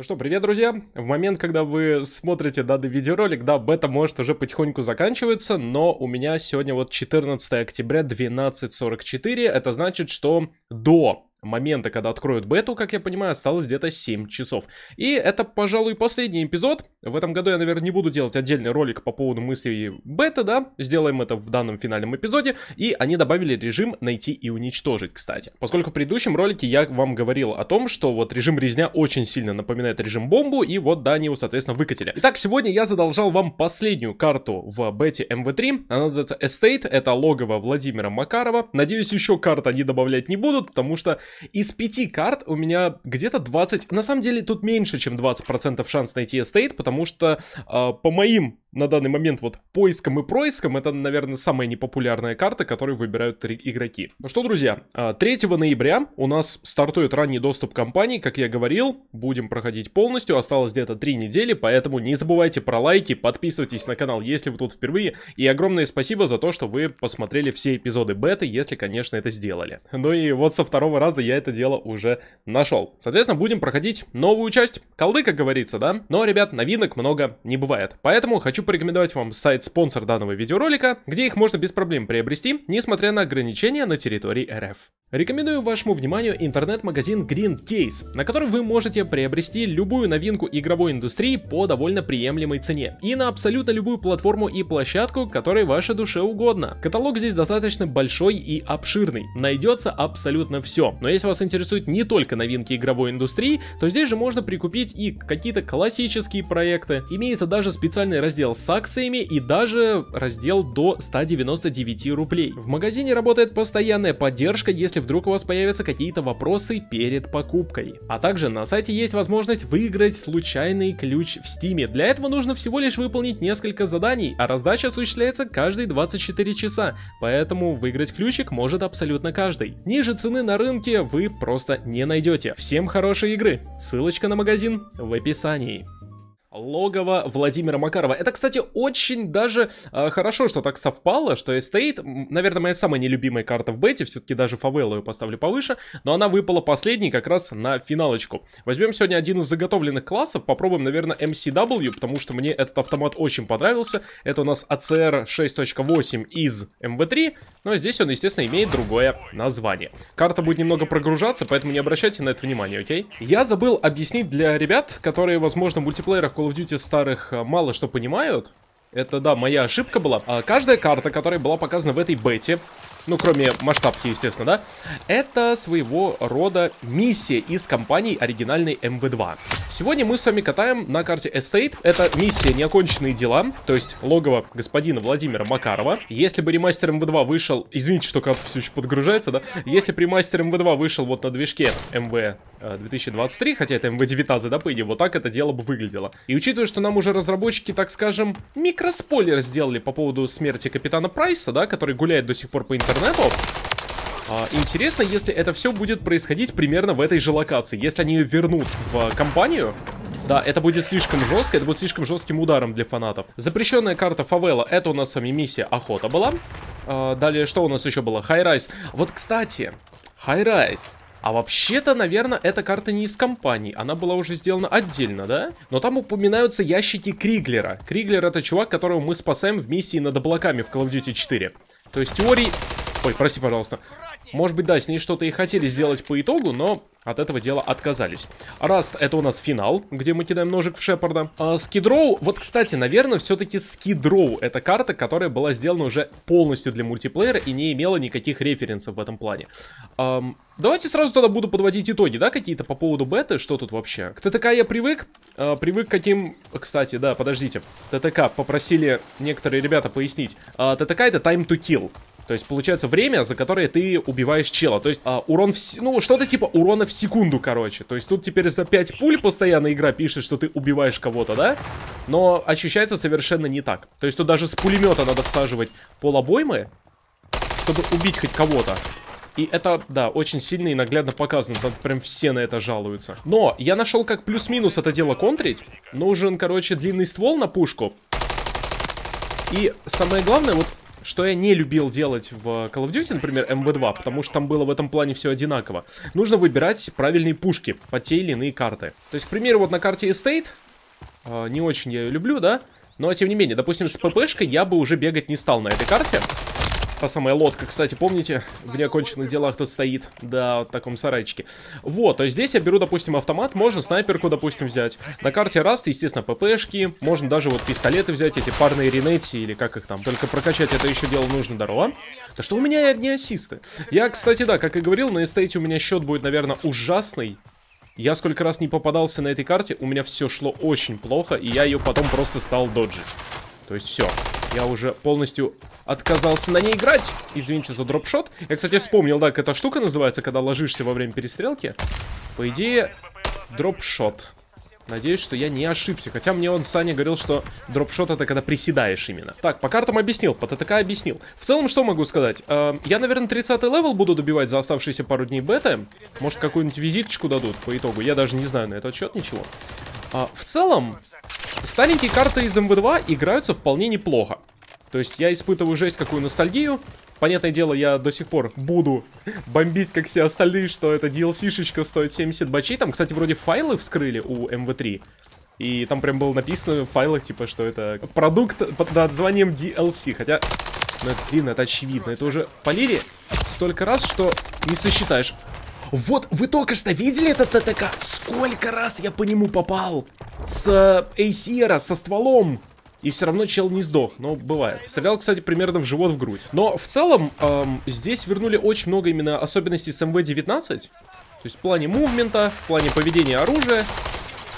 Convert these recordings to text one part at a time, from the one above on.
Ну что, привет, друзья! В момент, когда вы смотрите данный видеоролик, да, бета может уже потихоньку заканчиваться, но у меня сегодня вот 14 октября 12.44, это значит, что до момента, когда откроют бету, как я понимаю, осталось где-то 7 часов. И это, пожалуй, последний эпизод. В этом году я, наверное, не буду делать отдельный ролик по поводу мыслей беты, да. Сделаем это в данном финальном эпизоде. И они добавили режим найти и уничтожить, кстати. Поскольку в предыдущем ролике я вам говорил о том, что вот режим резня очень сильно напоминает режим бомбу, и вот, да, они его, соответственно, выкатили. Итак, сегодня я задолжал вам последнюю карту в бете MV3. Она называется Estate, это логово Владимира Макарова. Надеюсь, еще карт они добавлять не будут, потому что из пяти карт у меня где-то 20... На самом деле тут меньше, чем 20% шанс найти Estate, потому что э, по моим на данный момент вот поиском и происком это, наверное, самая непопулярная карта, которую выбирают игроки. Ну что, друзья, 3 а, ноября у нас стартует ранний доступ кампании, как я говорил, будем проходить полностью, осталось где-то 3 недели, поэтому не забывайте про лайки, подписывайтесь на канал, если вы тут впервые, и огромное спасибо за то, что вы посмотрели все эпизоды беты, если, конечно, это сделали. Ну и вот со второго раза я это дело уже нашел. Соответственно, будем проходить новую часть, колды, как говорится, да? Но, ребят, новинок много не бывает, поэтому хочу хочу порекомендовать вам сайт-спонсор данного видеоролика, где их можно без проблем приобрести, несмотря на ограничения на территории РФ. Рекомендую вашему вниманию интернет-магазин Green Case, на котором вы можете приобрести любую новинку игровой индустрии по довольно приемлемой цене. И на абсолютно любую платформу и площадку, которой вашей душе угодно. Каталог здесь достаточно большой и обширный. Найдется абсолютно все. Но если вас интересуют не только новинки игровой индустрии, то здесь же можно прикупить и какие-то классические проекты. Имеется даже специальный раздел раздел с акциями и даже раздел до 199 рублей. В магазине работает постоянная поддержка, если вдруг у вас появятся какие-то вопросы перед покупкой. А также на сайте есть возможность выиграть случайный ключ в стиме. Для этого нужно всего лишь выполнить несколько заданий, а раздача осуществляется каждые 24 часа, поэтому выиграть ключик может абсолютно каждый. Ниже цены на рынке вы просто не найдете. Всем хорошей игры! Ссылочка на магазин в описании. Логово Владимира Макарова. Это, кстати, очень даже э, хорошо, что так совпало, что Estate, наверное, моя самая нелюбимая карта в бете, все-таки даже фавелу ее поставлю повыше, но она выпала последней как раз на финалочку. Возьмем сегодня один из заготовленных классов, попробуем, наверное, MCW, потому что мне этот автомат очень понравился. Это у нас ACR 6.8 из MV3, но здесь он, естественно, имеет другое название. Карта будет немного прогружаться, поэтому не обращайте на это внимание, окей? Я забыл объяснить для ребят, которые, возможно, в мультиплеерах Call of Duty старых э, мало что понимают. Это, да, моя ошибка была. А каждая карта, которая была показана в этой бете, ну, кроме масштабки, естественно, да, это своего рода миссия из компании оригинальной МВ2. Сегодня мы с вами катаем на карте Estate. Это миссия «Неоконченные дела», то есть логово господина Владимира Макарова. Если бы ремастер МВ2 вышел... Извините, что карта все еще подгружается, да? Если бы ремастер МВ2 вышел вот на движке МВ 2023, хотя это МВ-19, да, по идее, вот так это дело бы выглядело. И учитывая, что нам уже разработчики, так скажем, микроспойлер сделали по поводу смерти Капитана Прайса, да, который гуляет до сих пор по интернету, а, интересно, если это все будет происходить примерно в этой же локации. Если они ее вернут в кампанию, да, это будет слишком жестко, это будет слишком жестким ударом для фанатов. Запрещенная карта Фавела, это у нас с вами миссия Охота была. А, далее, что у нас еще было? Highrise. Вот, кстати, Highrise. А вообще-то, наверное, эта карта не из кампании. Она была уже сделана отдельно, да? Но там упоминаются ящики Криглера. Криглер это чувак, которого мы спасаем в миссии над облаками в Call of Duty 4. То есть теории... Ой, прости, пожалуйста. Может быть, да, с ней что-то и хотели сделать по итогу, но от этого дела отказались. Раст это у нас финал, где мы кидаем ножик в Шепарда. А Скидроу, вот, кстати, наверное, все-таки Скидроу это карта, которая была сделана уже полностью для мультиплеера и не имела никаких референсов в этом плане. Эм, давайте сразу тогда буду подводить итоги, да, какие-то по поводу беты, что тут вообще. К ТТК я привык, э, привык к каким... Кстати, да, подождите. ТТК попросили некоторые ребята пояснить. Э, ТТК это time to kill. То есть, получается, время, за которое ты убиваешь чела. То есть, а, урон в... Ну, что-то типа урона в секунду, короче. То есть, тут теперь за 5 пуль постоянно игра пишет, что ты убиваешь кого-то, да? Но ощущается совершенно не так. То есть, тут даже с пулемета надо всаживать полобоймы, чтобы убить хоть кого-то. И это, да, очень сильно и наглядно показано. Там прям все на это жалуются. Но я нашел, как плюс-минус это дело контрить. Нужен, короче, длинный ствол на пушку. И самое главное, вот что я не любил делать в Call of Duty, например, MV2, потому что там было в этом плане все одинаково. Нужно выбирать правильные пушки по те или иные карты. То есть, к примеру, вот на карте Estate, э, не очень я ее люблю, да, но тем не менее, допустим, с ППшкой я бы уже бегать не стал на этой карте. Та самая лодка, кстати, помните, в неоконченных делах тут стоит, да, в таком сарайчике. Вот, то есть здесь я беру, допустим, автомат, можно снайперку, допустим, взять. На карте Раст, естественно, ППшки, можно даже вот пистолеты взять, эти парные ренети, или как их там, только прокачать это еще дело нужно, здорово. Да что у меня одни ассисты. Я, кстати, да, как и говорил, на эстейте у меня счет будет, наверное, ужасный. Я сколько раз не попадался на этой карте, у меня все шло очень плохо, и я ее потом просто стал доджить. То есть все. Я уже полностью отказался на ней играть. Извините за dropshot. Я, кстати, вспомнил, да, как эта штука называется, когда ложишься во время перестрелки. По идее, dropshot. Надеюсь, что я не ошибся. Хотя мне он, Саня, говорил, что dropshot это когда приседаешь именно. Так, по картам объяснил, по TTK объяснил. В целом, что могу сказать? Э, я, наверное, 30 level буду добивать за оставшиеся пару дней беты. Может, какую-нибудь визиточку дадут по итогу. Я даже не знаю на этот счет ничего. А, в целом, старенькие карты из MW2 играются вполне неплохо. То есть я испытываю жесть какую ностальгию. Понятное дело, я до сих пор буду бомбить, как все остальные, что это DLC-шечка стоит 70 бачей. Там, кстати, вроде файлы вскрыли у МВ3. И там прям было написано в файлах, типа, что это продукт под названием DLC. Хотя, ну это, блин, это очевидно. Это уже полили столько раз, что не сосчитаешь. Вот, вы только что видели этот ТТК? Сколько раз я по нему попал? С э, Эйсера, со стволом. И все равно чел не сдох, но бывает. Стрелял, кстати, примерно в живот, в грудь. Но в целом, эм, здесь вернули очень много именно особенностей с МВ-19. То есть в плане мувмента, в плане поведения оружия.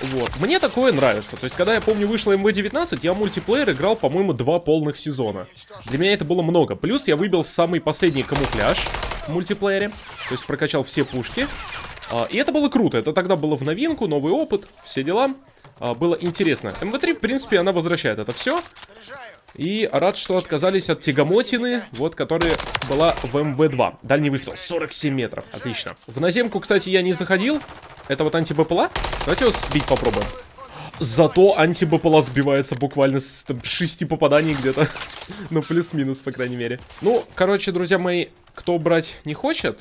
Вот. Мне такое нравится. То есть, когда я помню, вышла МВ-19, я мультиплеер играл, по-моему, два полных сезона. Для меня это было много. Плюс я выбил самый последний камуфляж в мультиплеере. То есть прокачал все пушки. А, и это было круто. Это тогда было в новинку, новый опыт, все дела. А, было интересно. МВ-3, в принципе, она возвращает это все. И рад, что отказались от тягомотины, вот, которая была в МВ-2. Дальний выстрел, 47 метров, отлично. В наземку, кстати, я не заходил. Это вот анти-БПЛА. Давайте его сбить попробуем. Зато анти-БПЛА сбивается буквально с там, 6 попаданий где-то. ну, плюс-минус, по крайней мере. Ну, короче, друзья мои, кто брать не хочет,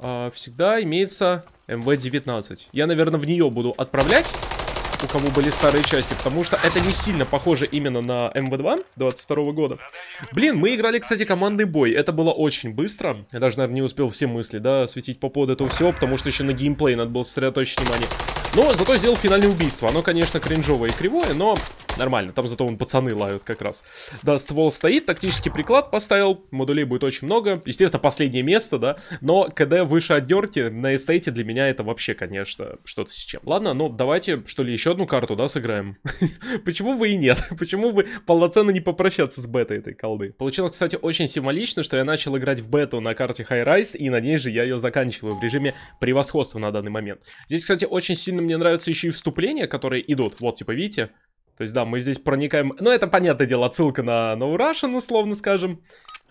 э, всегда имеется МВ-19. Я, наверное, в нее буду отправлять у кого были старые части, потому что это не сильно похоже именно на МВ2 22 года. Блин, мы играли, кстати, командный бой, это было очень быстро. Я даже, наверное, не успел все мысли, да, осветить по поводу этого всего, потому что еще на геймплей надо было сосредоточить внимание. Но зато сделал финальное убийство. Оно, конечно, кринжовое и кривое, но нормально. Там зато вон пацаны лают как раз. Да, ствол стоит, тактический приклад поставил. Модулей будет очень много. Естественно, последнее место, да. Но КД выше отдерки на эстейте для меня это вообще, конечно, что-то с чем. Ладно, ну давайте, что ли, еще одну карту, да, сыграем. Почему бы и нет? Почему бы полноценно не попрощаться с бетой этой колды? Получилось, кстати, очень символично, что я начал играть в бету на карте High Rise, и на ней же я ее заканчиваю в режиме превосходства на данный момент. Здесь, кстати, очень сильно мне нравятся еще и вступления, которые идут. Вот, типа, видите? То есть, да, мы здесь проникаем... Ну, это, понятное дело, отсылка на No Russian, условно скажем.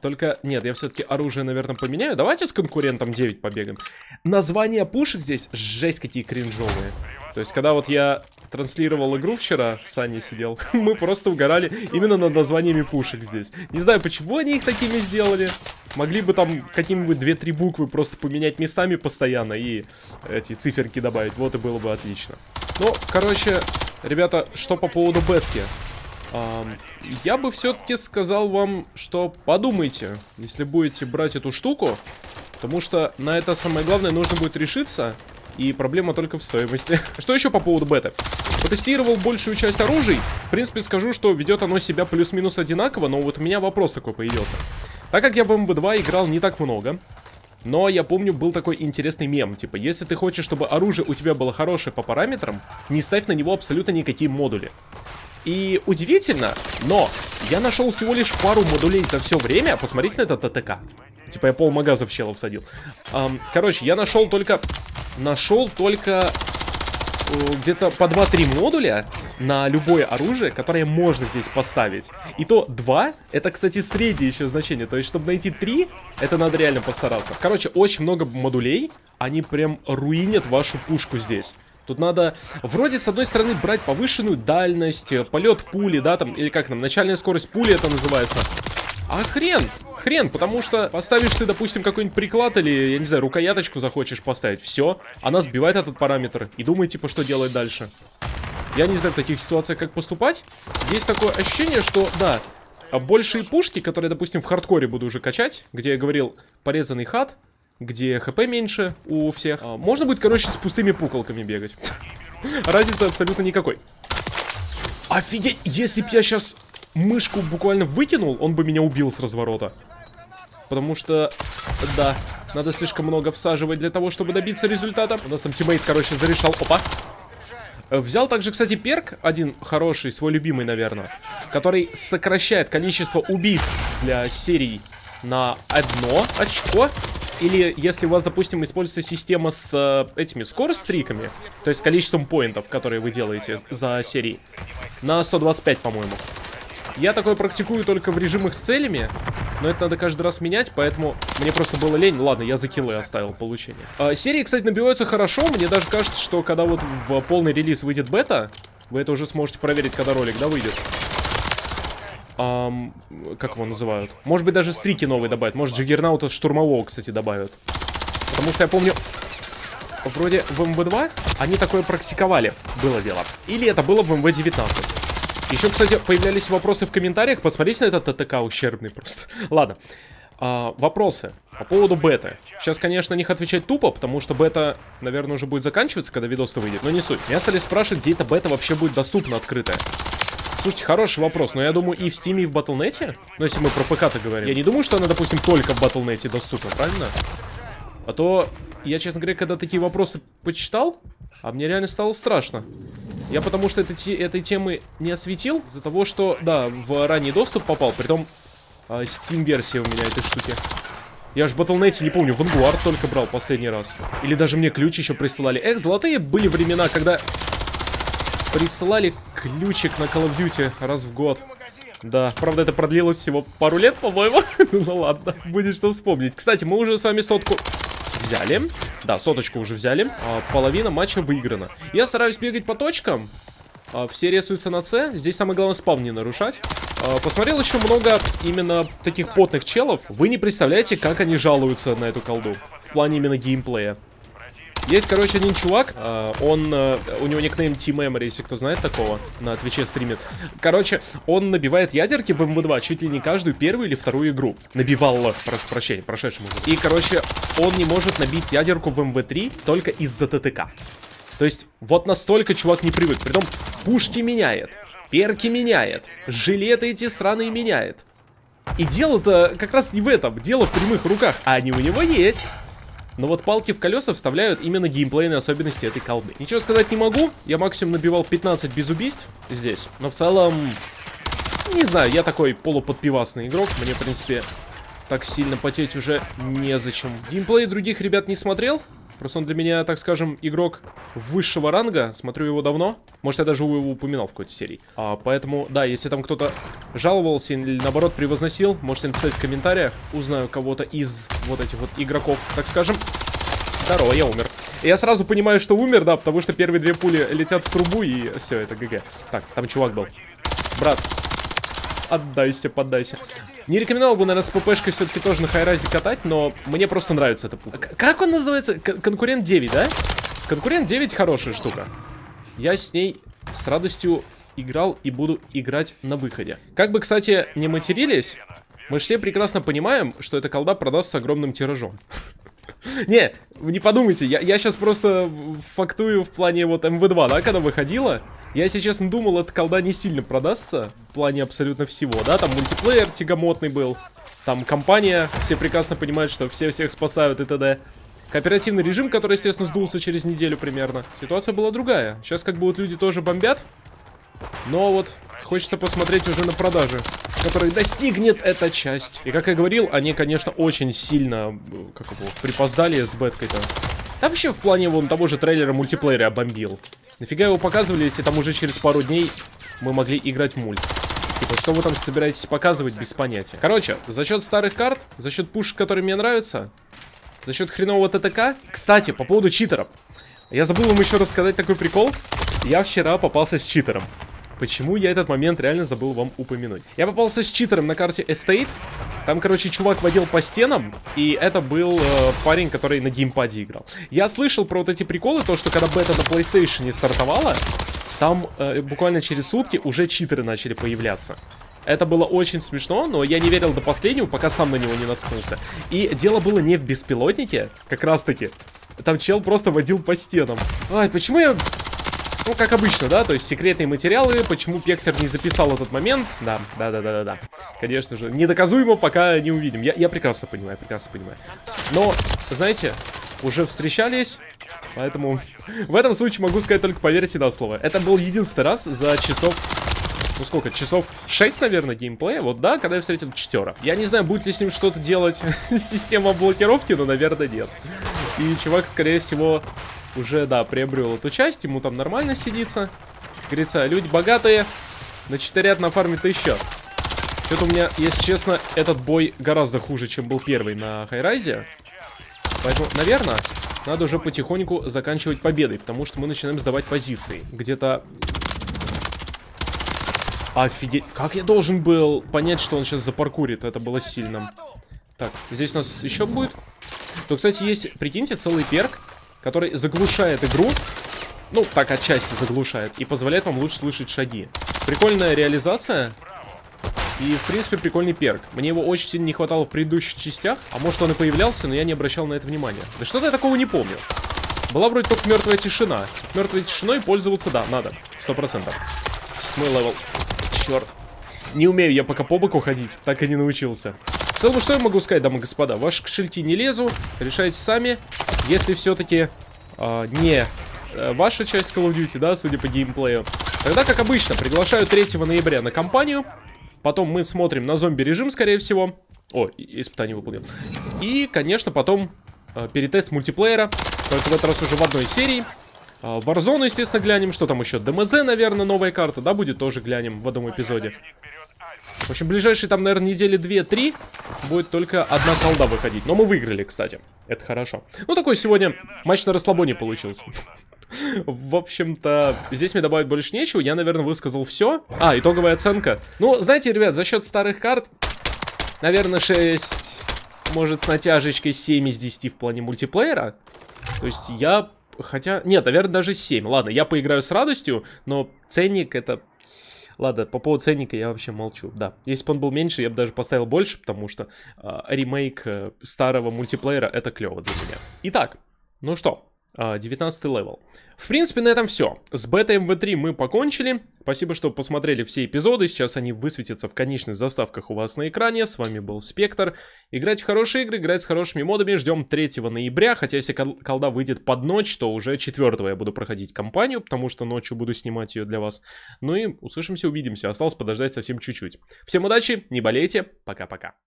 Только, нет, я все-таки оружие, наверное, поменяю. Давайте с конкурентом 9 побегаем. Названия пушек здесь жесть какие кринжовые. То есть, когда вот я транслировал игру вчера, с Аней сидел, мы просто угорали именно над названиями пушек здесь. Не знаю, почему они их такими сделали. Могли бы там какие-нибудь 2-3 буквы просто поменять местами постоянно и эти циферки добавить. Вот и было бы отлично. Ну, короче, ребята, что по поводу бетки? Um, я бы все-таки сказал вам, что подумайте, если будете брать эту штуку, потому что на это самое главное нужно будет решиться, и проблема только в стоимости. Что еще по поводу беты? Потестировал большую часть оружий. В принципе, скажу, что ведет оно себя плюс-минус одинаково, но вот у меня вопрос такой появился. Так как я в МВ2 играл не так много, но я помню, был такой интересный мем, типа, если ты хочешь, чтобы оружие у тебя было хорошее по параметрам, не ставь на него абсолютно никакие модули. И удивительно, но я нашел всего лишь пару модулей за все время, посмотрите на этот ТТК. Типа я пол магаза в челов садил. Um, короче, я нашел только... Нашел только где-то по 2-3 модуля на любое оружие, которое можно здесь поставить. И то 2, это, кстати, среднее еще значение. То есть, чтобы найти 3, это надо реально постараться. Короче, очень много модулей. Они прям руинят вашу пушку здесь. Тут надо, вроде, с одной стороны, брать повышенную дальность, полет пули, да, там, или как нам, начальная скорость пули это называется. А хрен, хрен, потому что поставишь ты, допустим, какой-нибудь приклад или, я не знаю, рукояточку захочешь поставить, все, она сбивает этот параметр и думает, типа, что делать дальше. Я не знаю в таких ситуациях, как поступать. Есть такое ощущение, что, да, большие пушки, которые, допустим, в хардкоре буду уже качать, где я говорил, порезанный HUD, где HP меньше у всех, а, можно будет, короче, с пустыми пукалками бегать. Разницы абсолютно никакой. Офигеть, если бы я сейчас мышку буквально вытянул, он бы меня убил с разворота. Потому что, да, надо слишком много всаживать для того, чтобы добиться результата. У нас там teammate, короче, зарешал. Опа. Взял также, кстати, perk, один хороший, свой любимый, наверное, который сокращает количество убийств для серий на одно очко. Или если у вас, допустим, используется система с э, этими скоростриками, то есть количеством поинтов, которые вы делаете за серии, на 125, по-моему. Я такое практикую только в режимах с целями, но это надо каждый раз менять, поэтому мне просто было лень. Ладно, я за киллы оставил получение. А, серии, кстати, набиваются хорошо. Мне даже кажется, что когда вот в полный релиз выйдет бета, вы это уже сможете проверить, когда ролик, да, выйдет. Um, как его называют? Может быть, даже стрики новые добавят. Может, Джиггернаута штурмового, кстати, добавят. Потому что я помню, вроде в МВ-2 они такое практиковали. Было дело. Или это было в МВ-19. Еще, кстати, появлялись вопросы в комментариях. Посмотрите на этот ТТК ущербный просто. Ладно. А, вопросы по поводу беты. Сейчас, конечно, на них отвечать тупо, потому что бета, наверное, уже будет заканчиваться, когда видос выйдет, но не суть. Меня стали спрашивать, где эта бета вообще будет доступна открытая. Слушайте, хороший вопрос, но я думаю и в Steam, и в Battle.net, ну если мы про ПК-то говорим. Я не думаю, что она, допустим, только в Battle.net доступна, правильно? А то, я, честно говоря, когда такие вопросы почитал, а мне реально стало страшно. Я потому что это, этой темы не осветил, из-за того, что, да, в ранний доступ попал, притом э, Steam-версия у меня этой штуки. Я ж в Battle.net, не помню, Vanguard только брал последний раз. Или даже мне ключ еще присылали. Эх, золотые были времена, когда присылали ключик на Call of Duty раз в год. Да, правда, это продлилось всего пару лет, по-моему. ну ладно, будет что вспомнить. Кстати, мы уже с вами сотку взяли. Да, соточку уже взяли. А, половина матча выиграна. Я стараюсь бегать по точкам. А, все рисуются на С. Здесь самое главное спам не нарушать. А, посмотрел еще много именно таких потных челов. Вы не представляете, как они жалуются на эту колду. В плане именно геймплея. Есть, короче, один чувак, э, он, э, у него никнейм T-Memory, если кто знает такого, на Твиче стримит. Короче, он набивает ядерки в МВ2 чуть ли не каждую первую или вторую игру. Набивал, прошу прощения, прошедшему. И, короче, он не может набить ядерку в МВ3 только из-за ТТК. То есть, вот настолько чувак не привык. Притом, пушки меняет, перки меняет, жилеты эти сраные меняет. И дело-то как раз не в этом, дело в прямых руках, а они у него есть. Но вот палки в колеса вставляют именно геймплейные особенности этой колды. Ничего сказать не могу. Я максимум набивал 15 без убийств здесь. Но в целом... Не знаю, я такой полуподпивасный игрок. Мне, в принципе, так сильно потеть уже незачем. Геймплей других ребят не смотрел. Просто он для меня, так скажем, игрок высшего ранга. Смотрю его давно. Может, я даже его упоминал в какой-то серии. А, поэтому, да, если там кто-то жаловался или, наоборот, превозносил, можете написать в комментариях. Узнаю кого-то из вот этих вот игроков, так скажем. Здорово, я умер. Я сразу понимаю, что умер, да, потому что первые две пули летят в трубу, и все, это ГГ. Так, там чувак был. Брат, отдайся, поддайся. Не рекомендовал бы, наверное, с ППшкой все-таки тоже на хайразе катать, но мне просто нравится эта пушка. Как он называется? К конкурент 9, да? Конкурент 9 хорошая штука. Я с ней с радостью играл и буду играть на выходе. Как бы, кстати, не матерились, мы же все прекрасно понимаем, что эта колда продастся огромным тиражом. Не, не подумайте, я, сейчас просто фактую в плане вот МВ2, да, когда выходила. Я, если честно, думал, эта колда не сильно продастся в плане абсолютно всего, да, там мультиплеер тягомотный был, там компания, все прекрасно понимают, что все всех спасают и т.д. Кооперативный режим, который, естественно, сдулся через неделю примерно. Ситуация была другая. Сейчас как бы вот люди тоже бомбят, но вот хочется посмотреть уже на продажи, которые достигнет эта часть. И как я говорил, они, конечно, очень сильно, как его, припоздали с беткой-то. Да вообще в плане вон того же трейлера мультиплеера обомбил. Нафига его показывали, если там уже через пару дней мы могли играть в мульт? Типа, что вы там собираетесь показывать, без понятия. Короче, за счет старых карт, за счет пушек, которые мне нравятся, за счет хренового ТТК. Кстати, по поводу читеров. Я забыл вам еще рассказать такой прикол. Я вчера попался с читером. Почему я этот момент реально забыл вам упомянуть? Я попался с читером на карте Estate. Там, короче, чувак водил по стенам, и это был э, парень, который на геймпаде играл. Я слышал про вот эти приколы, то, что когда бета на PlayStation не стартовала, там э, буквально через сутки уже читеры начали появляться. Это было очень смешно, но я не верил до последнего, пока сам на него не наткнулся. И дело было не в беспилотнике, как раз таки. Там чел просто водил по стенам. Ай, почему я... Ну, как обычно, да, то есть секретные материалы, почему Пексер не записал этот момент, да, да, да, да, да, да, конечно же, недоказуемо, пока не увидим, я, я прекрасно понимаю, прекрасно понимаю, но, знаете, уже встречались, поэтому в этом случае могу сказать только по версии на слово, это был единственный раз за часов ну сколько, часов 6, наверное, геймплея, вот да, когда я встретил Чтера. Я не знаю, будет ли с ним что-то делать система блокировки, но, наверное, нет. И чувак, скорее всего, уже, да, приобрел эту часть, ему там нормально сидится. Говорится, люди богатые, начитарят на фарме-то еще. Что-то у меня, если честно, этот бой гораздо хуже, чем был первый на Хайрайзе. Поэтому, наверное, надо уже потихоньку заканчивать победой, потому что мы начинаем сдавать позиции. Где-то... Офигеть. Как я должен был понять, что он сейчас запаркурит? Это было сильно. Так, здесь у нас еще будет. То, кстати, есть, прикиньте, целый perk, который заглушает игру. Ну, так отчасти заглушает. И позволяет вам лучше слышать шаги. Прикольная реализация. И, в принципе, прикольный perk. Мне его очень сильно не хватало в предыдущих частях. А может, он и появлялся, но я не обращал на это внимания. Да что-то я такого не помню. Была вроде только мертвая тишина. Мертвой тишиной пользоваться, да, надо. Сто процентов. Седьмой level. Черт. Не умею я пока по боку ходить. Так и не научился. В целом, что я могу сказать, дамы и господа? Ваши кошельки не лезу. Решайте сами. Если все-таки э, не ваша часть Call of Duty, да, судя по геймплею, тогда, как обычно, приглашаю 3 ноября на компанию. Потом мы смотрим на зомби-режим, скорее всего. О, испытание выполнил. И, конечно, потом э, перетест мультиплеера. Только в этот раз уже в одной серии. Э, Warzone, естественно, глянем. Что там еще? ДМЗ, наверное, новая карта, да, будет тоже глянем в одном эпизоде. В общем, ближайшие там, наверное, недели 2-3 будет только одна колда выходить. Но мы выиграли, кстати. Это хорошо. Ну, такой сегодня матч на расслабоне получился. В общем-то, здесь мне добавить больше нечего. Я, наверное, высказал все. А, итоговая оценка. Ну, знаете, ребят, за счет старых карт, наверное, 6, может, с натяжечкой 7 из 10 в плане мультиплеера. То есть я... Хотя... Нет, наверное, даже 7. Ладно, я поиграю с радостью, но ценник это Ладно, по поводу ценника я вообще молчу. Да, если бы он был меньше, я бы даже поставил больше, потому что э, ремейк э, старого мультиплеера это клево для меня. Итак, ну что, 19 level. В принципе, на этом все. С бета MW3 мы покончили. Спасибо, что посмотрели все эпизоды. Сейчас они высветятся в конечных заставках у вас на экране. С вами был Спектр. Играть в хорошие игры, играть с хорошими модами. Ждем 3 ноября. Хотя, если колда выйдет под ночь, то уже 4 я буду проходить кампанию, потому что ночью буду снимать ее для вас. Ну и услышимся, увидимся. Осталось подождать совсем чуть-чуть. Всем удачи, не болейте. Пока-пока.